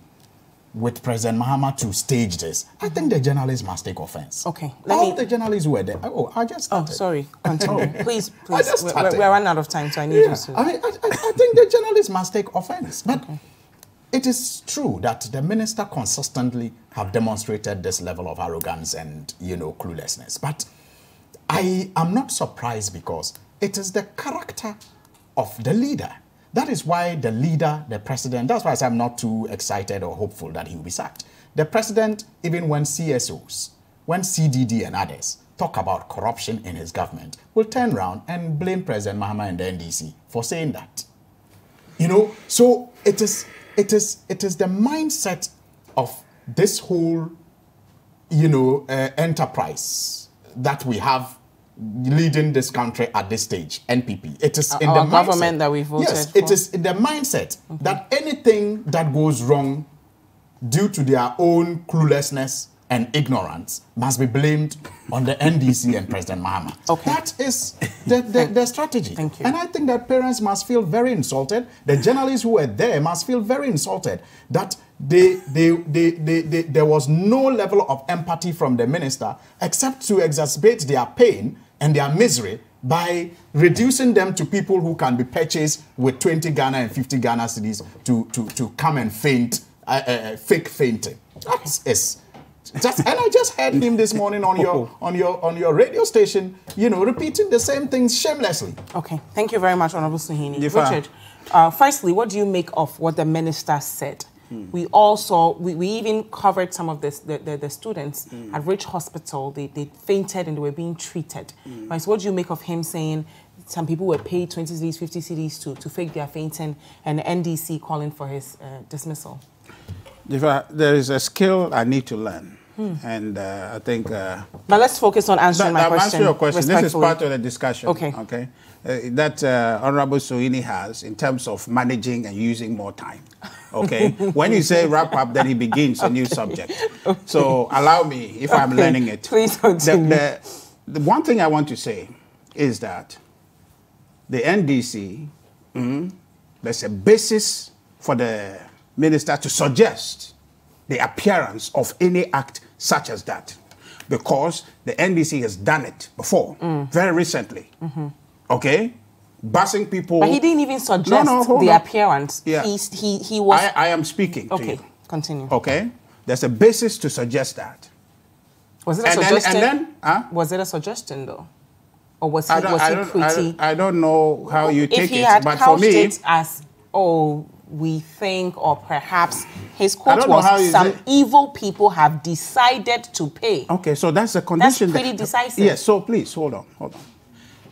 Speaker 3: with President Mahama to stage this, I think the journalists must take offense.
Speaker 1: Okay, let
Speaker 3: All
Speaker 1: me-
Speaker 3: the journalists were there. Oh, I just
Speaker 1: Oh, sorry. Continue. Oh, please,
Speaker 3: I
Speaker 1: please.
Speaker 3: just
Speaker 1: We're, we're running out of time, so I need
Speaker 3: Yeah,
Speaker 1: you to.
Speaker 3: I, mean, I, I, I think the journalists must take offense. But it is true that the minister consistently have demonstrated this level of arrogance and, you know, cluelessness. But I am not surprised because it is the character of the leader. That is why the leader, the president, that's why I say I'm not too excited or hopeful that he will be sacked. The president, even when CSOs, when CDD and others talk about corruption in his government, will turn around and blame President Mahama and the NDC for saying that. You know, so it is it is it is the mindset of this whole you know, uh, enterprise that we have leading this country at this stage, NPP. It is in
Speaker 1: Our
Speaker 3: the
Speaker 1: government
Speaker 3: mindset,
Speaker 1: that we voted
Speaker 3: Yes, it
Speaker 1: for.
Speaker 3: is in the mindset that anything that goes wrong due to their own cluelessness and ignorance must be blamed on the NDC and President Mahama.
Speaker 1: Okay.
Speaker 3: That is the, the, the strategy.
Speaker 1: Thank you.
Speaker 3: And I think that parents must feel very insulted. The journalists who were there must feel very insulted that they, they, they, they, they, there was no level of empathy from the minister except to exacerbate their pain and their misery by reducing them to people who can be purchased with 20 Ghana and 50 Ghana cedis to, to, to come and faint, uh, uh, uh, fake fainting. That's is just, and I just heard him this morning on your on your on your radio station, you know, repeating the same things shamelessly.
Speaker 1: Okay, thank you very much, Honorable
Speaker 2: Suhuyini.
Speaker 1: Richard, uh, firstly, what do you make of what the minister said? We also, we, we even covered some of this, the, the, the students at Ridge Hospital. They, they fainted and they were being treated. Right, so what do you make of him saying some people were paid 20 cedis, 50 cedis to, to fake their fainting and NDC calling for his uh, dismissal?
Speaker 2: If I, there is a skill I need to learn, and uh, I think uh,
Speaker 1: But let's focus on answering
Speaker 2: that,
Speaker 1: my
Speaker 2: I'm
Speaker 1: question.
Speaker 2: answering your question. This is part of the discussion.
Speaker 1: Okay.
Speaker 2: Okay. Uh, that uh, Honorable Suhuyini has in terms of managing and using more time. Okay. when you say wrap up, then he begins a new subject. So allow me if I'm learning it.
Speaker 1: Please
Speaker 2: The,
Speaker 1: continue.
Speaker 2: the, the one thing I want to say is that the NDC, mm, there's a basis for the minister to suggest the appearance of any act such as that because the NDC has done it before, very recently. Okay? Busing people.
Speaker 1: But he didn't even suggest
Speaker 2: no, hold
Speaker 1: the
Speaker 2: on.
Speaker 1: appearance.
Speaker 2: Yeah.
Speaker 1: He, he, he was.
Speaker 2: I, I am speaking to
Speaker 1: okay,
Speaker 2: you.
Speaker 1: continue.
Speaker 2: Okay? There's a basis to suggest that.
Speaker 1: Was it a
Speaker 2: And then-
Speaker 1: suggestion?
Speaker 2: and then, huh?
Speaker 1: Was it a suggestion though, or was he
Speaker 2: I don't,
Speaker 1: was he
Speaker 2: don't, I, don't, I don't know how you
Speaker 1: if
Speaker 2: take
Speaker 1: he
Speaker 2: it,
Speaker 1: had
Speaker 2: but for
Speaker 1: couched
Speaker 2: me,
Speaker 1: it as, oh, we think, or perhaps his quote was, some evil people have decided to pay.
Speaker 2: Okay, so that's the condition.
Speaker 1: That's pretty
Speaker 2: that,
Speaker 1: decisive.
Speaker 2: Yes, so please hold on, hold on.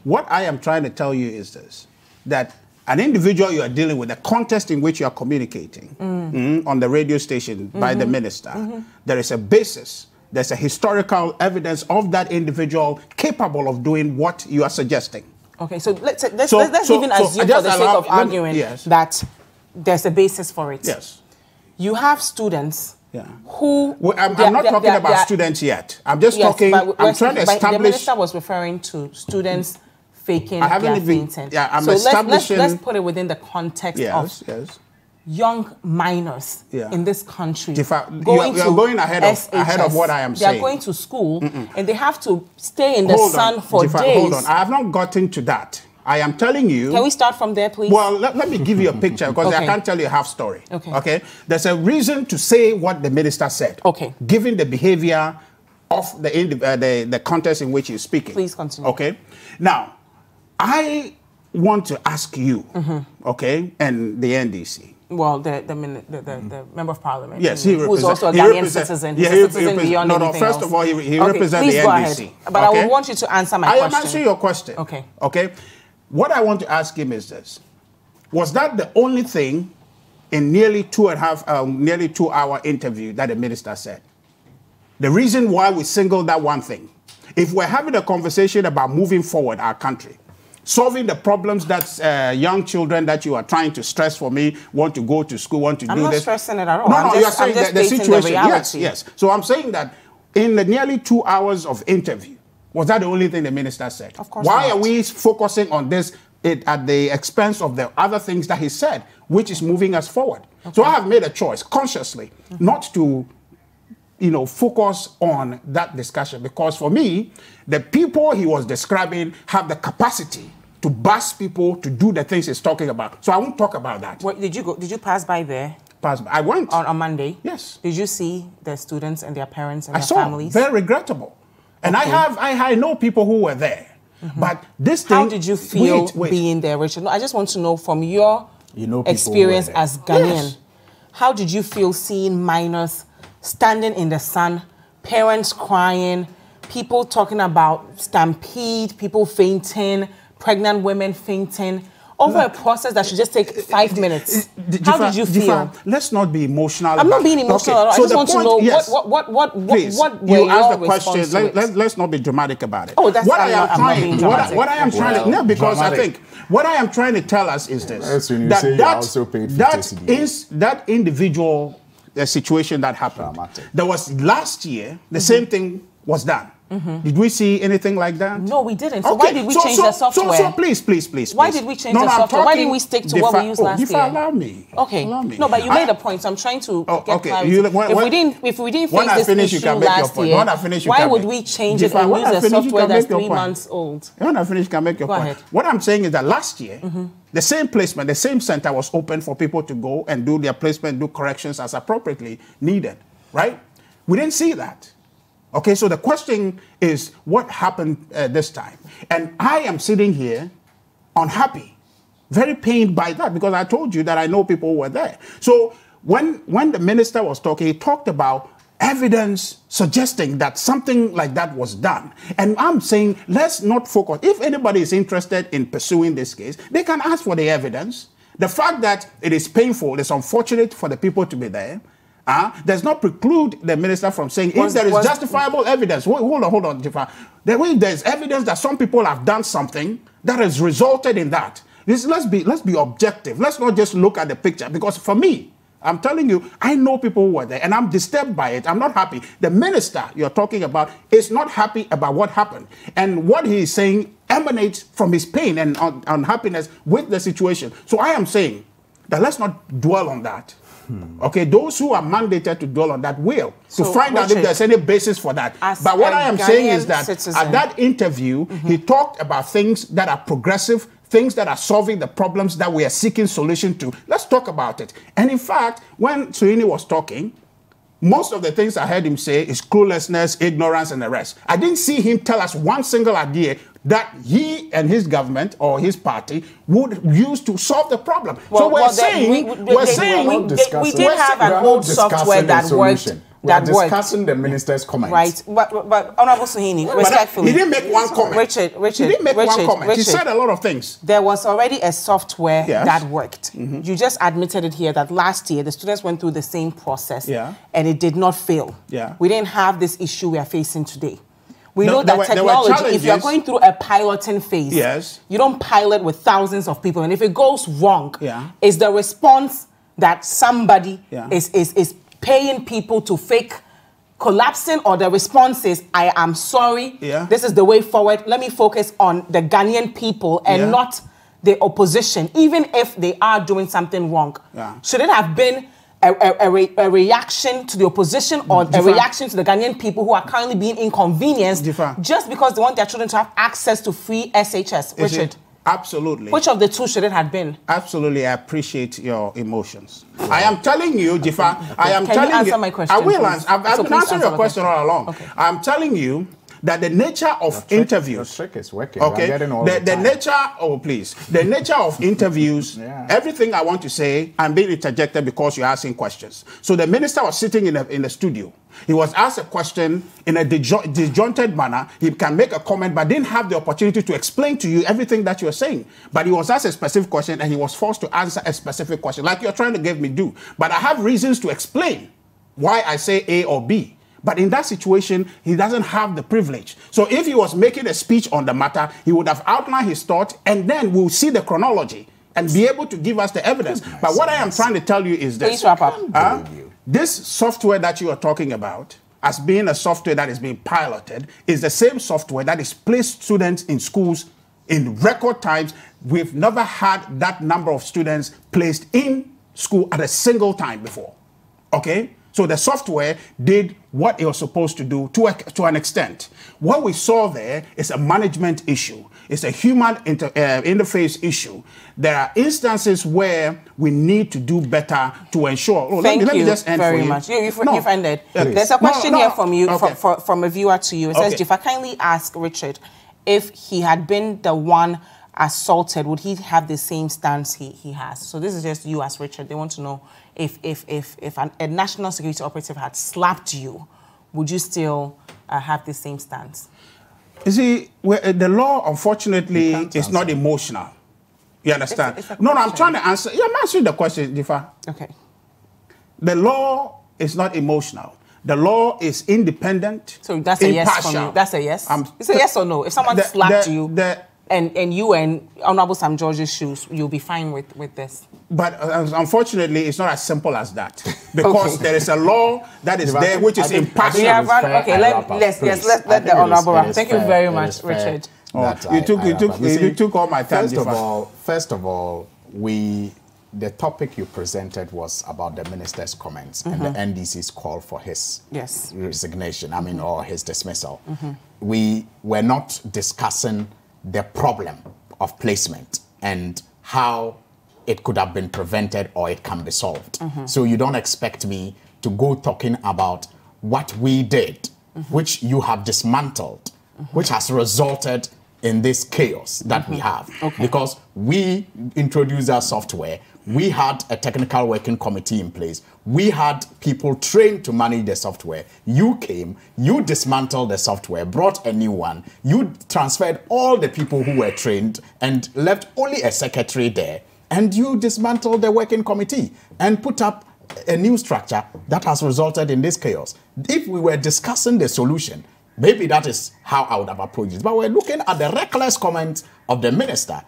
Speaker 2: What I am trying to tell you is this that an individual you are dealing with, the context in which you are communicating mm, on the radio station by
Speaker 1: Mm-hmm.
Speaker 2: the minister, there is a basis, there's a historical evidence of that individual capable of doing what you are suggesting.
Speaker 1: Okay, so let's let's,
Speaker 2: So-
Speaker 1: let's, let's
Speaker 2: so-
Speaker 1: even
Speaker 2: so
Speaker 1: assume for the sake
Speaker 2: allow-
Speaker 1: of
Speaker 2: let me-
Speaker 1: arguing
Speaker 2: yes.
Speaker 1: that there's a basis for it.
Speaker 2: Yes.
Speaker 1: You have students
Speaker 2: Yeah.
Speaker 1: who.
Speaker 2: Well, I'm, I'm not talking about students yet. I'm just
Speaker 1: Yes,
Speaker 2: talking, I'm trying to
Speaker 1: but The
Speaker 2: establish.
Speaker 1: minister was referring to students faking
Speaker 2: I haven't even-
Speaker 1: fainting.
Speaker 2: yeah, I'm
Speaker 1: so let's, let's, let's put it within the context
Speaker 2: yes,
Speaker 1: of
Speaker 2: yes.
Speaker 1: young minors
Speaker 2: Yeah.
Speaker 1: in this country
Speaker 2: If I- you are- you are going ahead of- ahead of what I am
Speaker 1: they
Speaker 2: saying.
Speaker 1: They are going to school and they have to stay in the
Speaker 2: hold
Speaker 1: sun
Speaker 2: on,
Speaker 1: for
Speaker 2: Dzifa,
Speaker 1: days.
Speaker 2: Hold on, I have not gotten to that. I am telling you.
Speaker 1: Can we start from there, please?
Speaker 2: Well, let, let me give you a picture because I can't tell you a half story.
Speaker 1: Okay.
Speaker 2: Okay. There's a reason to say what the minister said.
Speaker 1: Okay.
Speaker 2: Given the behavior of the uh, the, the context in which he's speaking.
Speaker 1: Please continue.
Speaker 2: Okay. Now, I want to ask you,
Speaker 1: Mm-hmm.
Speaker 2: okay, and the NDC.
Speaker 1: well, the the, the, the, the member of parliament,
Speaker 2: Yes, he
Speaker 1: who's also a
Speaker 2: he
Speaker 1: Ghanaian citizen.
Speaker 2: yeah,
Speaker 1: He's
Speaker 2: he
Speaker 1: a citizen
Speaker 2: represent-
Speaker 1: beyond
Speaker 2: no, no, first
Speaker 1: else.
Speaker 2: of all, he- he
Speaker 1: okay,
Speaker 2: represent
Speaker 1: please
Speaker 2: the
Speaker 1: go
Speaker 2: NDC,
Speaker 1: Ahead. But I
Speaker 2: okay?
Speaker 1: would want you to answer my question.
Speaker 2: I am answering your question.
Speaker 1: Okay.
Speaker 2: Okay. What I want to ask him is this: Was that the only thing in nearly two and a half, um, nearly two hour interview that the minister said? The reason why we singled that one thing, if we're having a conversation about moving forward our country, solving the problems that uh, young children that you are trying to stress for me want to go to school, want to
Speaker 1: I'm
Speaker 2: do
Speaker 1: not
Speaker 2: this.
Speaker 1: stressing it at all.
Speaker 2: No,
Speaker 1: I'm
Speaker 2: no,
Speaker 1: just-
Speaker 2: you're saying
Speaker 1: I'm
Speaker 2: that the
Speaker 1: stating the
Speaker 2: situation. yes, yes. So I'm saying that in the nearly two hours of interview, was that the only thing the minister said?
Speaker 1: Of course
Speaker 2: Why
Speaker 1: not.
Speaker 2: are we focusing on this it, at the expense of the other things that he said, which is moving us forward? So I have made a choice consciously
Speaker 1: Mm-hmm.
Speaker 2: not to you know, focus on that discussion because for me, the people he was describing have the capacity to bust people to do the things he's talking about. So I won't talk about that.
Speaker 1: What, did you go? Did you pass by there
Speaker 2: Pass- by. I went.
Speaker 1: on, on Monday?
Speaker 2: Yes.
Speaker 1: Did you see the students and their parents and
Speaker 2: I
Speaker 1: their
Speaker 2: saw.
Speaker 1: families?
Speaker 2: Very regrettable. And I have, I, I know people who were there. Mm-hmm. But this thing.
Speaker 1: How did you feel
Speaker 2: Wait, wait.
Speaker 1: being there, Richard? No, I just want to know from your
Speaker 3: You know
Speaker 1: experience as Ghanaian,
Speaker 2: Yes.
Speaker 1: how did you feel seeing minors standing in the sun, parents crying, people talking about stampede, people fainting, pregnant women fainting, over a process that should just take eh, five eh, eh, minutes. How did you feel?
Speaker 2: Dzifa, let's not be emotional.
Speaker 1: I'm not being emotional
Speaker 2: Okay,
Speaker 1: at all.
Speaker 2: so
Speaker 1: I just
Speaker 2: the
Speaker 1: want to know
Speaker 2: yes.
Speaker 1: what, what, what, what,
Speaker 2: Please,
Speaker 1: what were
Speaker 2: you asked the question. Let, let, let's not be dramatic about it.
Speaker 1: Oh, that's-
Speaker 2: what
Speaker 1: I'm
Speaker 2: I am
Speaker 1: not- I'm not
Speaker 2: trying. what, I, what I am trying to no, because I think what I am trying to tell us is this:
Speaker 3: That's when you say you also paid 50
Speaker 2: that cedis. that individual uh, situation that happened.
Speaker 3: Dramatic.
Speaker 2: There was last year
Speaker 1: Mm-hmm.
Speaker 2: the same thing was done. Did we see anything like that?
Speaker 1: No, we didn't. So why did we change
Speaker 2: so,
Speaker 1: the software?
Speaker 2: so please, please, please.
Speaker 1: Why did we change
Speaker 2: No,
Speaker 1: the
Speaker 2: no,
Speaker 1: software? Why didn't we stick to what we used
Speaker 2: oh,
Speaker 1: last
Speaker 2: Dzifa,
Speaker 1: year?
Speaker 2: allow me.
Speaker 1: Okay.
Speaker 2: Allow me.
Speaker 1: No, but you
Speaker 2: I-
Speaker 1: made a point, so I'm trying to
Speaker 2: Oh,
Speaker 1: get
Speaker 2: okay.
Speaker 1: clarity.
Speaker 2: You- when-
Speaker 1: if we didn't, if we didn't
Speaker 2: when
Speaker 1: face
Speaker 2: I
Speaker 1: this
Speaker 2: finish,
Speaker 1: issue
Speaker 2: can make your
Speaker 1: last
Speaker 2: point.
Speaker 1: year,
Speaker 2: finish,
Speaker 1: why would we change it
Speaker 2: Dzifa,
Speaker 1: and
Speaker 2: when
Speaker 1: use
Speaker 2: I
Speaker 1: a
Speaker 2: finish, you
Speaker 1: software that's three months old?
Speaker 2: When I finish, you can make your point.
Speaker 1: Mm-hmm.
Speaker 2: What I'm saying is that last year, the same placement, the same center was open for people to go and do their placement, do corrections as appropriately needed, right? We didn't see that. Okay, so the question is what happened uh, this time? And I am sitting here unhappy, very pained by that because I told you that I know people were there. So when, when the minister was talking, he talked about evidence suggesting that something like that was done. And I'm saying let's not focus. If anybody is interested in pursuing this case, they can ask for the evidence. The fact that it is painful, it's unfortunate for the people to be there. Uh, does not preclude the minister from saying
Speaker 1: Was-
Speaker 2: if there is
Speaker 1: was-
Speaker 2: justifiable evidence. Hold, on, hold on, Dzifa. The way there's evidence that some people have done something that has resulted in that. This, let's be let's be objective. Let's not just look at the picture because for me, I'm telling you, I know people who were there and I'm disturbed by it. I'm not happy. The minister you're talking about is not happy about what happened. And what he is saying emanates from his pain and un- unhappiness with the situation. So I am saying that let's not dwell on that. Hmm. Okay, those who are mandated to dwell on that will
Speaker 1: So,
Speaker 2: to find out if there's any basis for that.
Speaker 1: as
Speaker 2: But what I am saying is that
Speaker 1: citizen-
Speaker 2: at that interview, he mm-hmm. talked about things that are progressive, things that are solving the problems that we are seeking solution to. Let's talk about it. And in fact, when Suhuyini was talking, most of the things I heard him say is cluelessness, ignorance, and the rest. I didn't see him tell us one single idea that he and his government or his party would use to solve the problem. so we're
Speaker 1: then
Speaker 2: saying,
Speaker 1: we-
Speaker 2: we,
Speaker 1: we-
Speaker 2: are saying,
Speaker 1: we,
Speaker 3: not
Speaker 1: they- we did have
Speaker 3: We
Speaker 1: an old software that worked.
Speaker 3: We are
Speaker 1: That worked.
Speaker 3: discussing the minister's comments.
Speaker 1: Right, but, but, Honorable Suhuyini,
Speaker 2: But
Speaker 1: respectfully,
Speaker 2: he didn't make one comment.
Speaker 1: Richard, Richard,
Speaker 2: he didn't make
Speaker 1: Richard,
Speaker 2: one comment. he said a lot of things.
Speaker 1: there was already a software
Speaker 2: Yes.
Speaker 1: that worked. Mm-hmm. You just admitted it here that last year the students went through the same process
Speaker 2: Yeah.
Speaker 1: and it did not fail.
Speaker 2: Yeah.
Speaker 1: We didn't have this issue we are facing today. We
Speaker 2: No,
Speaker 1: know that
Speaker 2: were-
Speaker 1: technology, if you're going through a piloting phase,
Speaker 2: Yes.
Speaker 1: you don't pilot with thousands of people. And if it goes wrong,
Speaker 2: Yeah.
Speaker 1: is the response that somebody
Speaker 2: Yeah.
Speaker 1: is, is, is paying people to fake collapsing or the response is, I am sorry,
Speaker 2: Yeah.
Speaker 1: this is the way forward. Let me focus on the Ghanaian people and
Speaker 2: Yeah.
Speaker 1: not the opposition, even if they are doing something wrong.
Speaker 2: Yeah.
Speaker 1: Should it have been a, a, a, re- a reaction to the opposition or a reaction to the Ghanaian people who are currently being inconvenienced
Speaker 2: Different.
Speaker 1: just because they want their children to have access to free SHS?
Speaker 2: Is
Speaker 1: Richard,
Speaker 2: it? Absolutely.
Speaker 1: which of the two should it have been?
Speaker 2: Absolutely, I appreciate your emotions. I am telling you, Dzifa, I am
Speaker 1: Can you
Speaker 2: telling
Speaker 1: answer
Speaker 2: you.
Speaker 1: my question,
Speaker 2: I will
Speaker 1: please?
Speaker 2: answer. I've, I've been answering
Speaker 1: answer
Speaker 2: your question
Speaker 1: question.
Speaker 2: all along.
Speaker 1: Okay.
Speaker 2: I'm telling you that the nature of
Speaker 3: The trick-
Speaker 2: interviews.
Speaker 3: The trick is working.
Speaker 2: Okay, the,
Speaker 3: the,
Speaker 2: the nature, oh please, the nature of interviews,
Speaker 3: Yeah.
Speaker 2: everything I want to say, I'm being interjected because you're asking questions. So the minister was sitting in, a, in the studio. He was asked a question in a disjointed manner. He can make a comment, but didn't have the opportunity to explain to you everything that you're saying. But he was asked a specific question and he was forced to answer a specific question, like you're trying to give me do. But I have reasons to explain why I say A or B. But in that situation, he doesn't have the privilege. So if he was making a speech on the matter, he would have outlined his thought, and then we'll see the chronology and be able to give us the evidence. But what I am trying to tell you is this.
Speaker 1: Please wrap up.
Speaker 2: Huh? This software that you are talking about, as being a software that is being piloted, is the same software that is placed students in schools in record times. We've never had that number of students placed in school at a single time before. Okay? So the software did what it was supposed to do to, a, to an extent. What we saw there is a management issue. It's a human inter, uh, interface issue. There are instances where we need to do better to ensure. Oh, let
Speaker 1: Thank
Speaker 2: me, let
Speaker 1: you
Speaker 2: me just end
Speaker 1: very
Speaker 2: for you.
Speaker 1: much. You, you've,
Speaker 2: No.
Speaker 1: you've ended.
Speaker 2: Please.
Speaker 1: There's a
Speaker 2: No,
Speaker 1: question
Speaker 2: no,
Speaker 1: here from you,
Speaker 2: okay.
Speaker 1: from, from, from a viewer to you. It says,
Speaker 2: Okay.
Speaker 1: if I kindly ask Richard if he had been the one assaulted, would he have the same stance he, he has? So this is just you as Richard. They want to know if, if, if, if an, a national security operative had slapped you, would you still uh, have the same stance?
Speaker 2: You see, the law, unfortunately, is not emotional. You understand?
Speaker 1: It's- it's a
Speaker 2: no, no, I'm trying to answer. Yeah, I'm answering the question, Dzifa.
Speaker 1: Okay.
Speaker 2: The law is not emotional. The law is independent.
Speaker 1: So that's a yes from you. That's a yes.
Speaker 2: Um,
Speaker 1: it's a yes or no. If someone
Speaker 2: the-
Speaker 1: slapped
Speaker 2: the-
Speaker 1: you
Speaker 2: the-
Speaker 1: and, and you and in Honorable Sam George's shoes, you'll be fine with, with this.
Speaker 2: But uh, unfortunately, it's not as simple as that because
Speaker 1: Okay.
Speaker 2: there is a law that is there which is
Speaker 3: think-
Speaker 2: impartial.
Speaker 1: We have run- okay, let- let's- yes, let's let
Speaker 3: I
Speaker 1: the
Speaker 3: think
Speaker 1: honourable
Speaker 3: it
Speaker 1: wrap.
Speaker 3: is
Speaker 1: Thank you very much, Richard.
Speaker 2: Oh, you
Speaker 3: I-
Speaker 2: took-
Speaker 3: I
Speaker 2: you took- you
Speaker 3: see,
Speaker 2: took all my time,
Speaker 3: First of all, first of all, we the topic you presented was about the minister's comments and the mm-hmm. NDC's call for his
Speaker 1: Yes.
Speaker 3: resignation. I mean, mm-hmm. or his dismissal. Mm-hmm. We were not discussing the problem of placement and how it could have been prevented or it can be solved. Mm-hmm. So you don't expect me to go talking about what we did, mm-hmm. which you have dismantled, mm-hmm. which has resulted in this chaos that we mm-hmm. have. Because we introduced our software, we had a technical working committee in place, we had people trained to manage the software. You came, you dismantled the software, brought a new one, you transferred all the people who were trained and left only a secretary there, and you dismantled the working committee and put up a new structure that has resulted in this chaos. If we were discussing the solution, maybe that is how I would have approached it. But we're looking at the reckless comments of the minister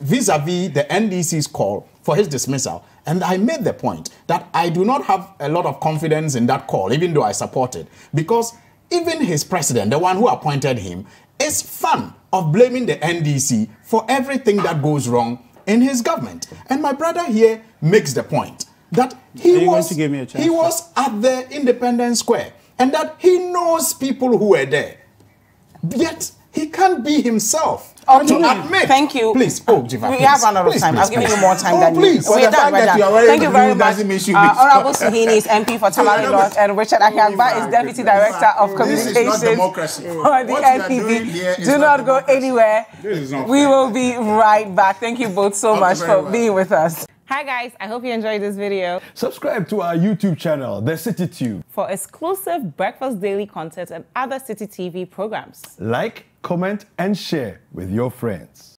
Speaker 3: vis-a-vis the NDC's call for his dismissal. And I made the point that I do not have a lot of confidence in that call, even though I support it, because even his president, the one who appointed him, is fan of blaming the NDC for everything that goes wrong in his government. And my brother here makes the point that he was
Speaker 2: to give me a chance
Speaker 3: he was at the Independence Square and that he knows people who were there. Yet he can't be himself
Speaker 1: Oh,
Speaker 3: to
Speaker 1: no.
Speaker 3: admit.
Speaker 1: Thank you.
Speaker 3: Please, oh, Dzifa,
Speaker 1: we
Speaker 3: please,
Speaker 1: have run out of
Speaker 3: please,
Speaker 1: time.
Speaker 3: please,
Speaker 1: I've given you more time
Speaker 3: Oh,
Speaker 1: than
Speaker 3: please.
Speaker 1: you.
Speaker 2: Well,
Speaker 1: We're
Speaker 2: the
Speaker 1: done. We're done.
Speaker 2: you are very
Speaker 1: Thank you very much.
Speaker 2: you
Speaker 1: Uh, Honorable Suhuyini is MP for Tamale North, and Richard Ahiagba is Deputy Director of
Speaker 2: This
Speaker 1: Communications
Speaker 2: is not democracy.
Speaker 1: for the
Speaker 2: What you are doing
Speaker 1: NPP.
Speaker 2: here is
Speaker 1: Do
Speaker 2: not
Speaker 1: not go anywhere.
Speaker 2: This is not
Speaker 1: We
Speaker 2: fair.
Speaker 1: will be right back. Thank you both so
Speaker 2: Okay,
Speaker 1: much for
Speaker 2: well.
Speaker 1: being with us. Hi guys, I hope you enjoyed this video.
Speaker 4: Subscribe to our YouTube channel, The CitiTube.
Speaker 1: For exclusive breakfast daily content and other Citi TV programs.
Speaker 4: Like, comment, and share with your friends.